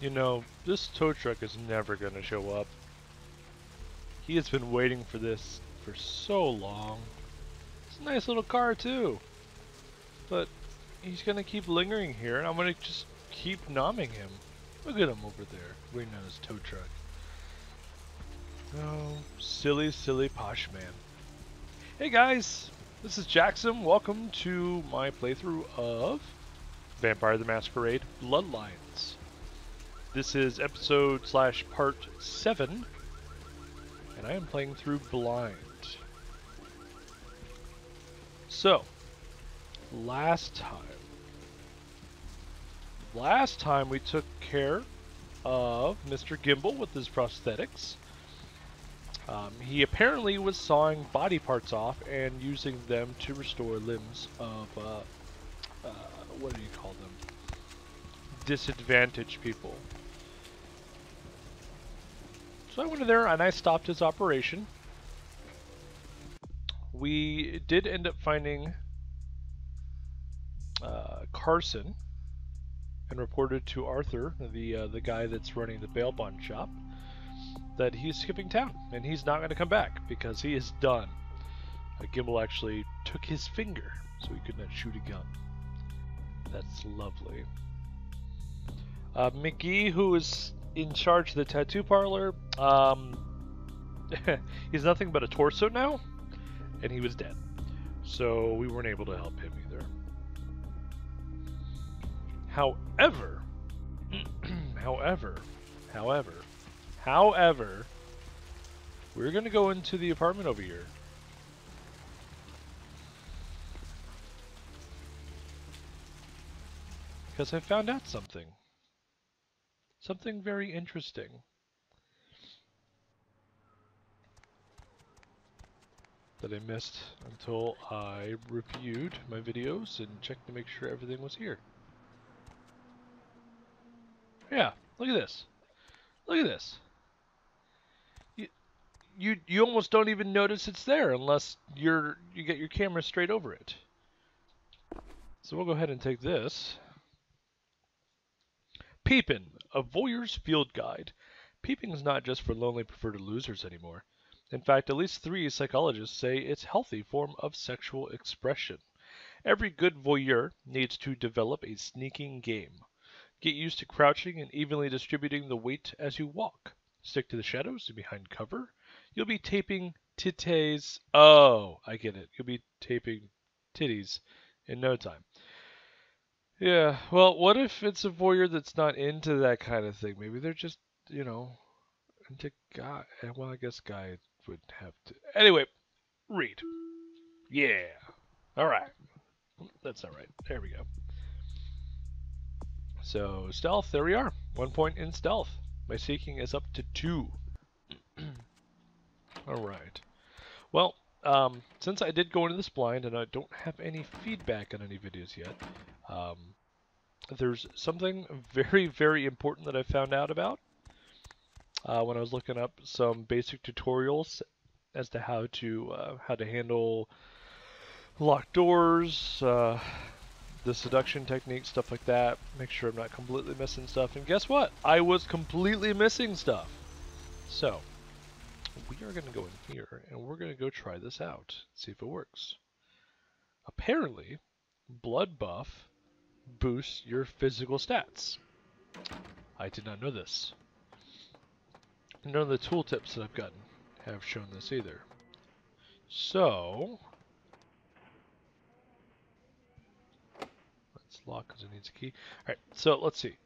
You know, this tow truck is never going to show up. He has been waiting for this for so long. It's a nice little car too. But he's going to keep lingering here and I'm going to just keep nomming him. Look at him over there, waiting on his tow truck. Oh, silly, silly posh man. Hey guys, this is Jaxom. Welcome to my playthrough of Vampire the Masquerade Bloodlines. This is episode slash part 7, and I am playing through Blind. So, last time, last time we took care of Mr. Gimbal with his prosthetics. Um, he apparently was sawing body parts off and using them to restore limbs of, uh, uh, what do you call them? Disadvantaged people. So I went in there and I stopped his operation. We did end up finding uh, Carson and reported to Arthur, the uh, the guy that's running the bail bond shop, that he's skipping town and he's not going to come back because he is done. Uh, Gimbal actually took his finger so he could not shoot a gun. That's lovely. Uh, McGee, who is in charge of the tattoo parlor, um, he's nothing but a torso now, and he was dead. So we weren't able to help him either. However, however, however, however, we're going to go into the apartment over here. Because I found out something. Something very interesting. That I missed until I reviewed my videos and checked to make sure everything was here. Yeah, look at this. Look at this. You, you, you almost don't even notice it's there unless you're you get your camera straight over it. So we'll go ahead and take this. Peepin', a voyeur's field guide. Peeping is not just for lonely preferred losers anymore. In fact, at least three psychologists say it's healthy form of sexual expression. Every good voyeur needs to develop a sneaking game. Get used to crouching and evenly distributing the weight as you walk. Stick to the shadows and behind cover. You'll be taping titties. Oh, I get it. You'll be taping titties in no time. Yeah, well, what if it's a voyeur that's not into that kind of thing? Maybe they're just, you know, into guy. Well, I guess guy would have to. Anyway, read. Yeah. All right. That's all right. There we go. So stealth, there we are. One point in stealth. My seeking is up to two. All right. Well, um, since I did go into this blind and I don't have any feedback on any videos yet, um, there's something very, very important that I found out about uh, when I was looking up some basic tutorials as to how to uh, how to handle locked doors, uh, the seduction technique, stuff like that. Make sure I'm not completely missing stuff. And guess what? I was completely missing stuff. So, we are going to go in here and we're going to go try this out. See if it works. Apparently, Bloodbuff boosts your physical stats. I did not know this. None of the tooltips that I've gotten have shown this either. So, let's lock because it needs a key. Alright, so let's see.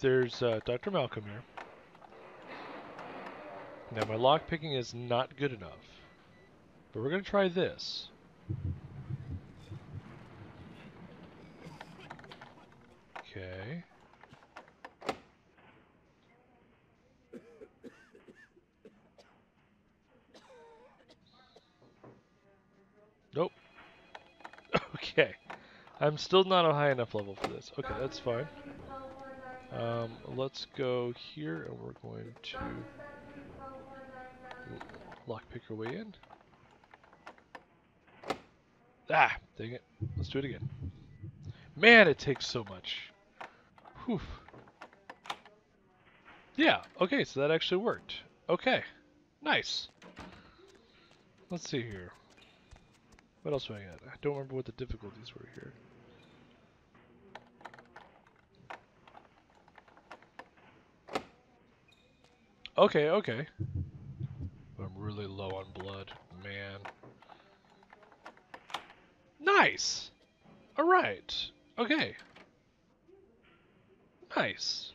There's uh, Dr. Malcolm here. Now my lock picking is not good enough. But we're going to try this. Okay. Nope. Okay. I'm still not a high enough level for this. Okay, that's fine. Um, let's go here and we're going to lockpick our way in. Ah, dang it. Let's do it again. Man, it takes so much. Whew. Yeah, okay, so that actually worked. Okay, nice. Let's see here. What else do I got? I don't remember what the difficulties were here. Okay, okay. I'm really low on blood, man. Nice! Alright. Okay. Nice.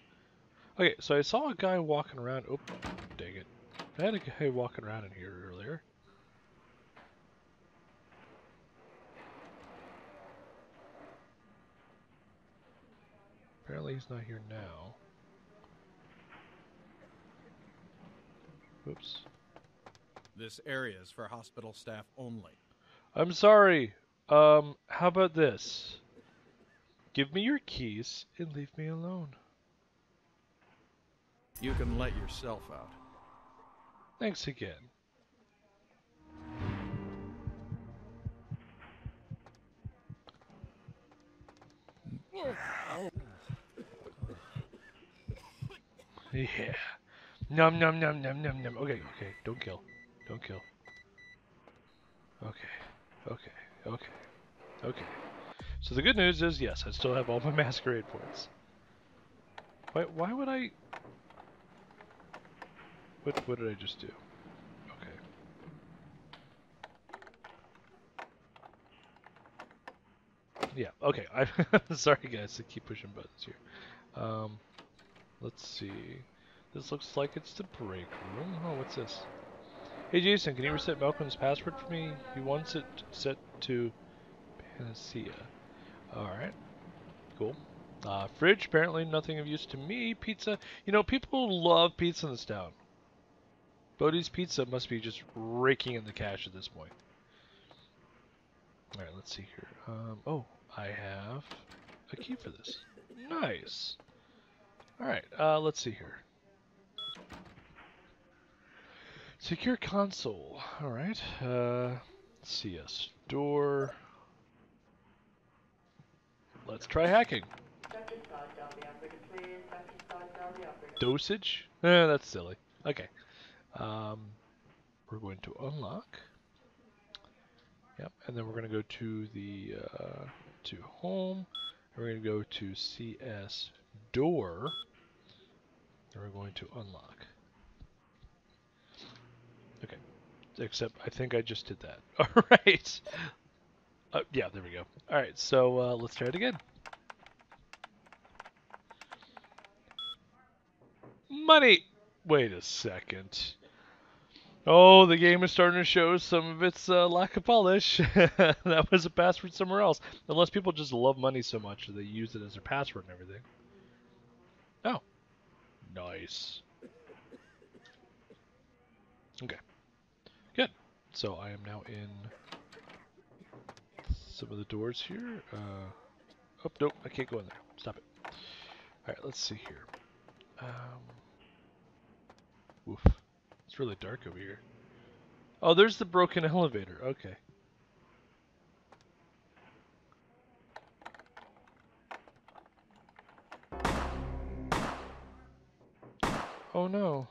Okay, so I saw a guy walking around. Oh, dang it. I had a guy walking around in here earlier. Apparently he's not here now. Oops. This area is for hospital staff only. I'm sorry. Um, how about this? Give me your keys and leave me alone. You can let yourself out. Thanks again. Yeah. Num num num num num num. Okay, okay. Don't kill. Don't kill. Okay. Okay. Okay. Okay. So the good news is, yes, I still have all my masquerade points. Why, why would I... What, what did I just do? Okay. Yeah, okay. I'm sorry, guys, to keep pushing buttons here. Um, let's see. This looks like it's the break room. Oh, what's this? Hey, Jason, can you reset Malcolm's password for me? He wants it set to Panacea. Alright. Cool. Uh, fridge, apparently nothing of use to me. Pizza. You know, people love pizza in this town. Bodhi's Pizza must be just raking in the cash at this point. Alright, let's see here. Um, oh, I have a key for this. Nice. Alright, uh, let's see here. Secure console. Alright. Uh, CS door. Let's try hacking. Dosage? Eh, that's silly. Okay. Um, we're going to unlock. Yep, and then we're going to go to the uh, to home. We're going to go to CS door. And we're going to unlock. Okay. Except I think I just did that. All right. Uh, yeah, there we go. All right, so uh, let's try it again. Money. Wait a second. Oh, the game is starting to show some of its uh, lack of polish. that was a password somewhere else. Unless people just love money so much that they use it as their password and everything. Oh. Nice. Okay. Good. So I am now in some of the doors here. Uh, oh, nope, I can't go in there. Stop it. Alright, let's see here. Um, oof. It's really dark over here. Oh, there's the broken elevator. Okay. Oh no.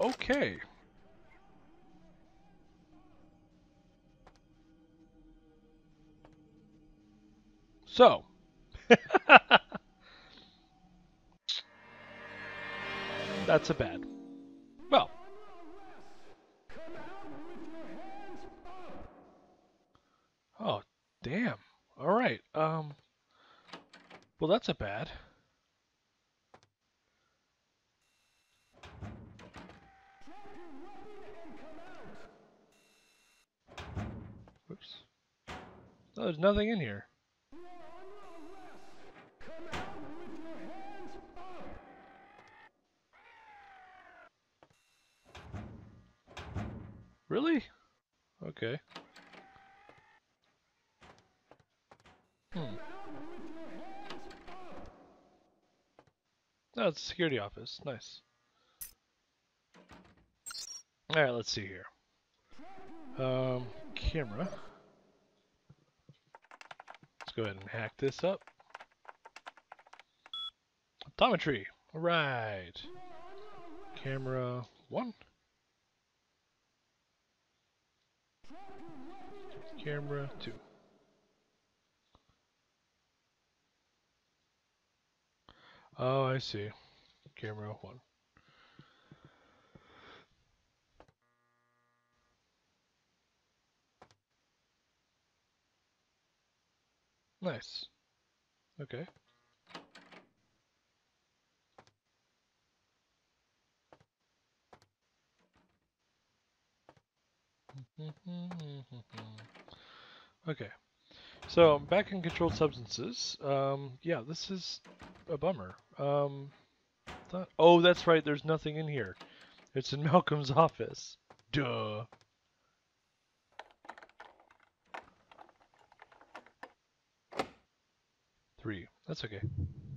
Okay. So. That's a bad. Well, that's a bad. Whoops. No, oh, there's nothing in here. No, it's a security office. Nice. Alright, let's see here. Um, camera. Let's go ahead and hack this up. Optometry. All right. Camera one. Camera two. Oh, I see. Camera one. Nice. Okay. okay. So back in controlled substances. Um, yeah, this is a bummer. Um, thought, oh, that's right. There's nothing in here. It's in Malcolm's office. Duh. Three. That's okay. Okay.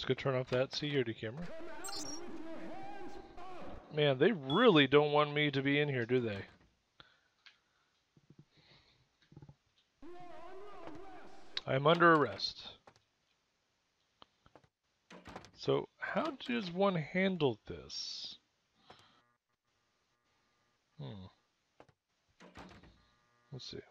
So let's go turn off that security camera. Man, they really don't want me to be in here, do they? I'm under arrest. So, how does one handle this? Hmm. Let's see.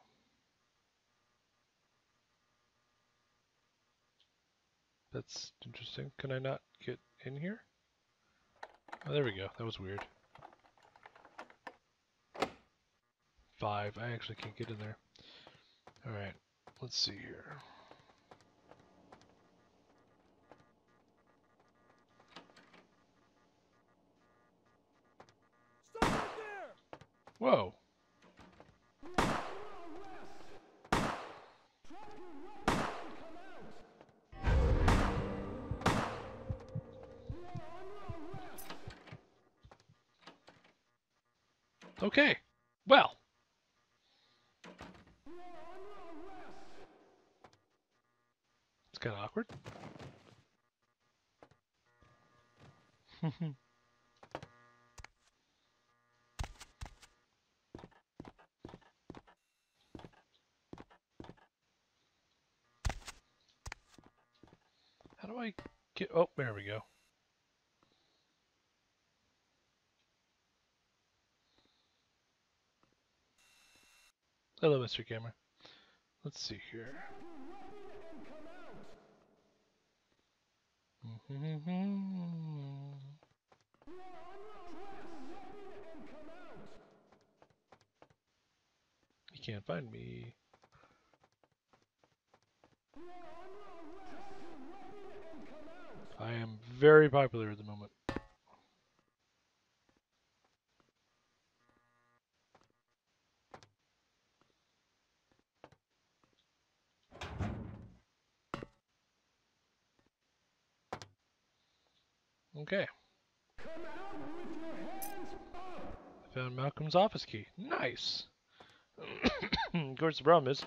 That's interesting. Can I not get in here? Oh, there we go. That was weird. Five. I actually can't get in there. Alright. Let's see here. Stop right there! Whoa. Okay. Well. It's kind of awkward. How do I get... Oh, there we go. Hello, Mr. Gamer. Let's see here. You can't find me. I am very popular at the moment. Okay. Found Malcolm's office key. Nice. of course, the problem is,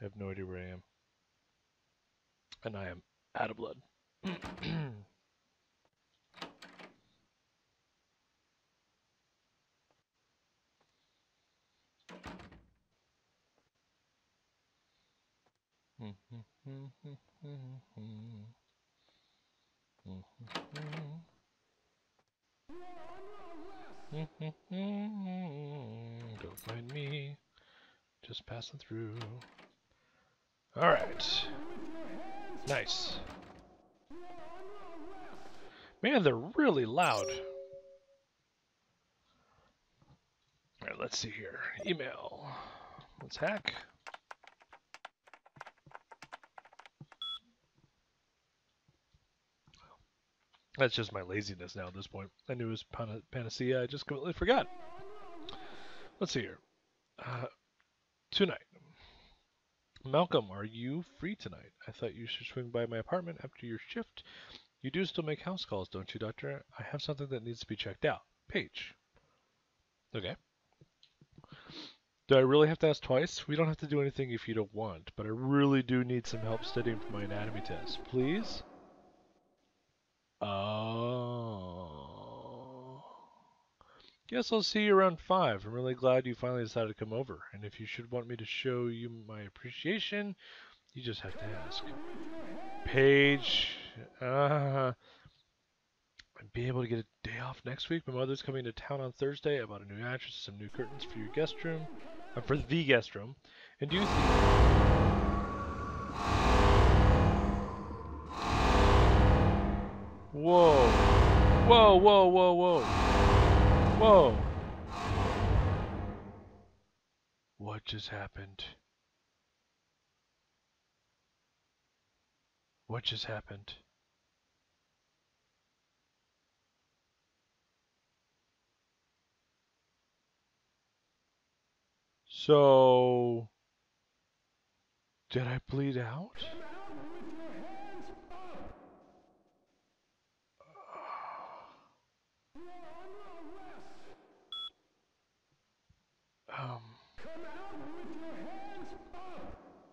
I have no idea where I am, and I am out of blood. Mm-hmm. Don't mind me. Just passing through. Alright. Nice. Man, they're really loud. Alright, let's see here. Email. Let's hack. That's just my laziness now at this point. I knew it was pana panacea, I just completely forgot. Let's see here. Uh, tonight. Malcolm, are you free tonight? I thought you should swing by my apartment after your shift. You do still make house calls, don't you, Doctor? I have something that needs to be checked out. page. Okay. Do I really have to ask twice? We don't have to do anything if you don't want, but I really do need some help studying for my anatomy test. Please? Oh. Guess I'll see you around 5. I'm really glad you finally decided to come over. And if you should want me to show you my appreciation, you just have to ask. Paige. Uh, I'd be able to get a day off next week. My mother's coming to town on Thursday. I bought a new mattress, some new curtains for your guest room. Uh, for the guest room. And do you think... Whoa. Whoa, whoa, whoa, whoa. Whoa. What just happened? What just happened? So, did I bleed out? Um,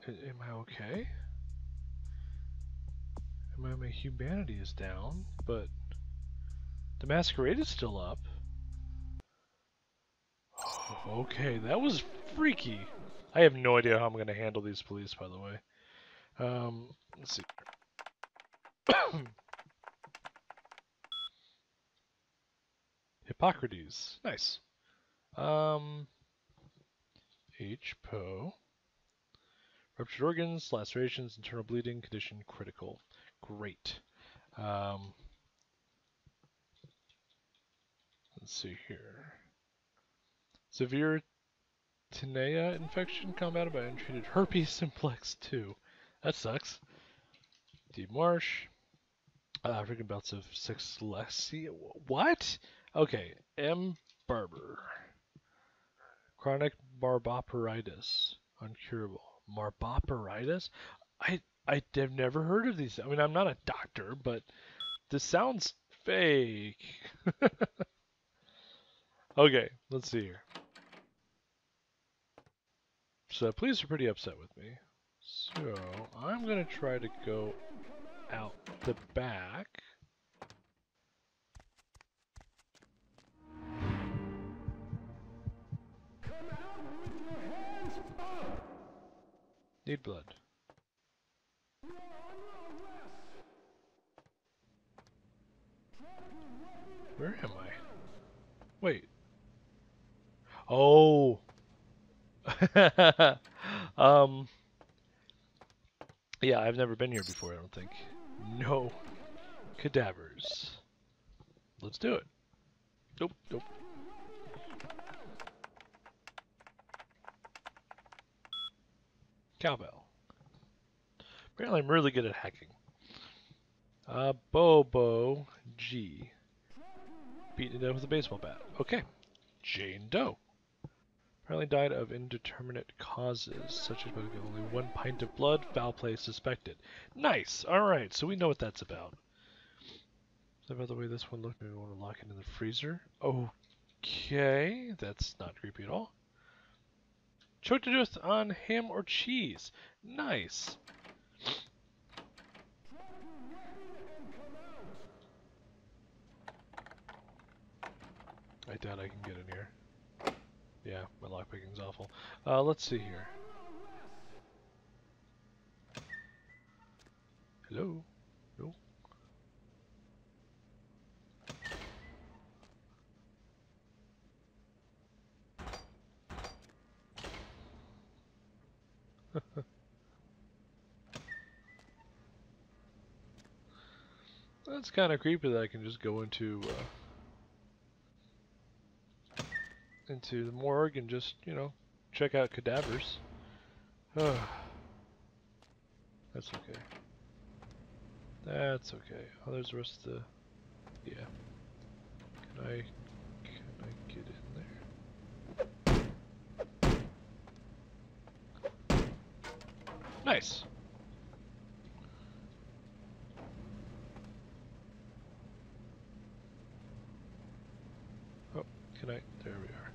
am I okay? My, my humanity is down, but the masquerade is still up. Okay, that was freaky. I have no idea how I'm going to handle these police, by the way. Um, let's see. Hippocrates. Nice. Um, H. Poe. Ruptured organs, lacerations, internal bleeding, condition critical. Great. Um, let's see here. Severe tinea infection combated by untreated herpes simplex 2. That sucks. D. Marsh. Uh, freaking bouts of sexlexia. What? Okay. M. Barber. Chronic barboperitis. Uncurable. Marboperitis? I I have never heard of these. I mean, I'm not a doctor, but this sounds fake. okay, let's see here. So police are pretty upset with me. So I'm gonna try to go out the back. Need blood. Where am I? Wait. Oh. um. Yeah, I've never been here before, I don't think. No. Cadavers. Let's do it. Nope, nope. Cowbell. Apparently I'm really good at hacking. Uh, Bobo G. Beaten to death with a baseball bat. Okay. Jane Doe. Apparently died of indeterminate causes, such as only one pint of blood, foul play suspected. Nice! Alright, so we know what that's about. So by the way this one looked, maybe we want to lock it in the freezer. Okay, that's not creepy at all. Death on ham or cheese. Nice. I doubt I can get in here. Yeah, my lockpicking's awful. Uh, let's see here. Hello? That's kind of creepy that I can just go into uh, into the morgue and just, you know, check out cadavers. That's okay. That's okay. Oh, there's the rest of the... Yeah. Can I... Can I get in there? Nice. Can I? There we are.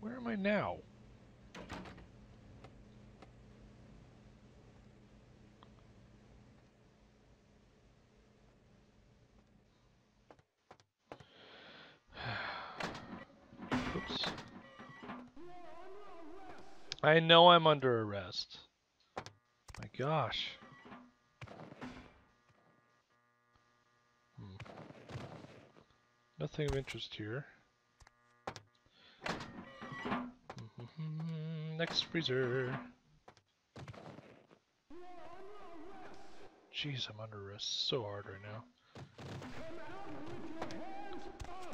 Where am I now? Oops. I know I'm under arrest. My gosh. Hmm. Nothing of interest here. Next freezer. Jeez, I'm under arrest so hard right now.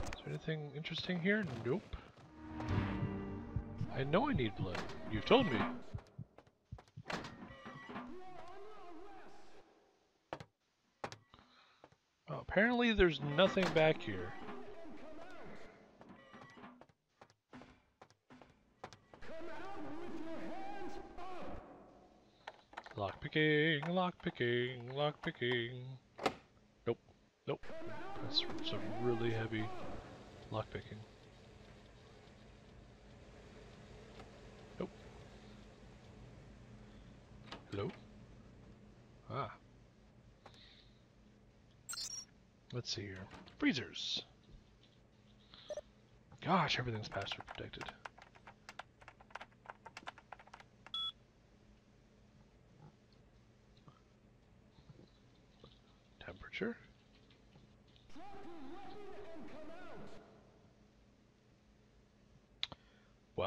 Is there anything interesting here? Nope. I know I need blood. You've told me. Apparently there's nothing back here. Lockpicking, lockpicking, lockpicking. Nope, nope. That's some really heavy lockpicking. Nope. Hello? Ah. Let's see here. Freezers. Gosh, everything's password protected.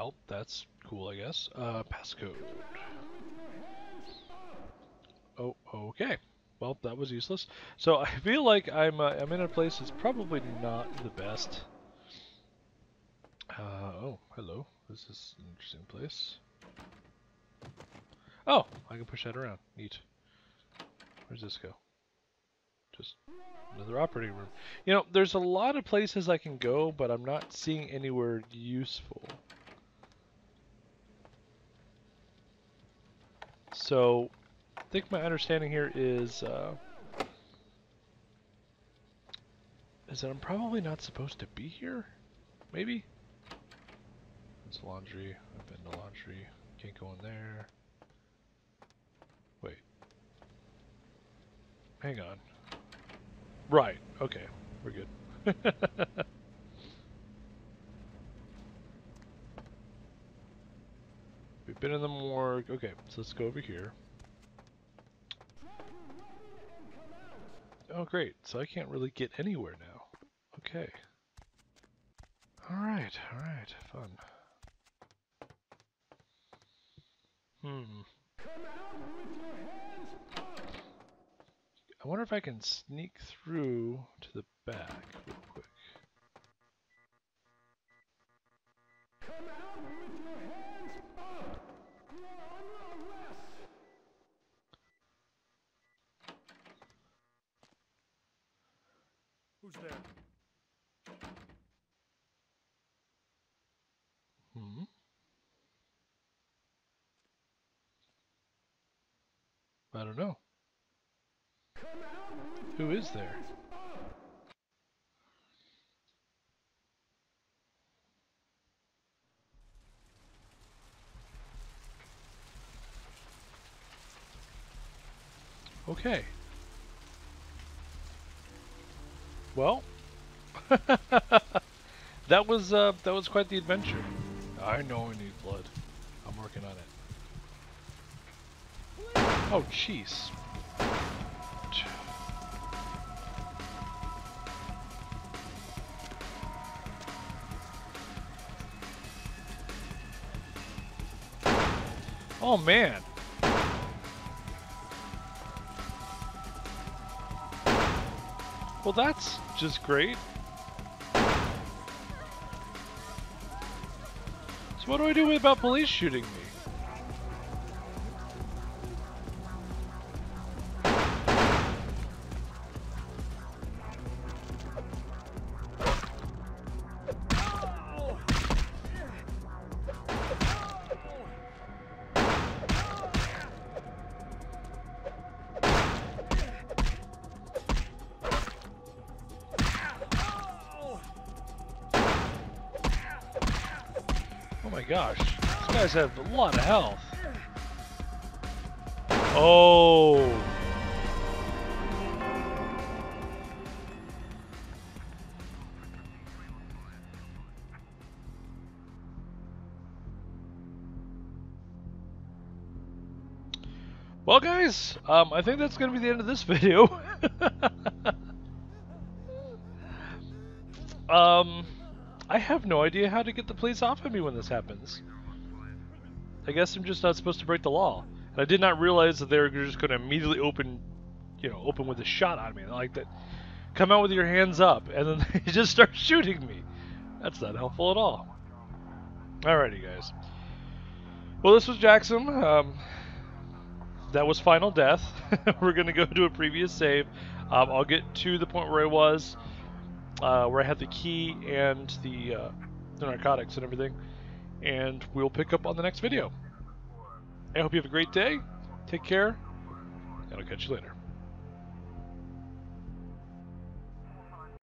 Well, that's cool, I guess. Uh, passcode. Oh, okay. Well, that was useless. So I feel like I'm uh, I'm in a place that's probably not the best. Uh, oh, hello. This is an interesting place. Oh, I can push that around. Neat. Where's this go? Just another operating room. You know, there's a lot of places I can go, but I'm not seeing anywhere useful. So, I think my understanding here is uh, is that I'm probably not supposed to be here. Maybe. It's laundry. I've been to laundry. Can't go in there. Wait. Hang on. Right. Okay. We're good. We've been in the morgue. Okay, so let's go over here. Oh, great. So I can't really get anywhere now. Okay. Alright, alright. Fun. Hmm. I wonder if I can sneak through to the back Who's there? Hmm. I don't know. Who is there? Okay. Well, that was uh, that was quite the adventure. I know I need blood. I'm working on it. Oh, jeez. Oh man. Well, that's just great. So what do I do about police shooting me? Guys have a lot of health. Oh. Well, guys, um, I think that's going to be the end of this video. um, I have no idea how to get the police off of me when this happens. I guess I'm just not supposed to break the law. And I did not realize that they were just going to immediately open, you know, open with a shot on me. Like that, come out with your hands up, and then they just start shooting me. That's not helpful at all. Alrighty, guys. Well, this was Jaxom. Um, that was final death. We're gonna go to a previous save. Um, I'll get to the point where I was, uh, where I had the key and the, uh, the narcotics and everything, and we'll pick up on the next video. I hope you have a great day. Take care, and I'll catch you later.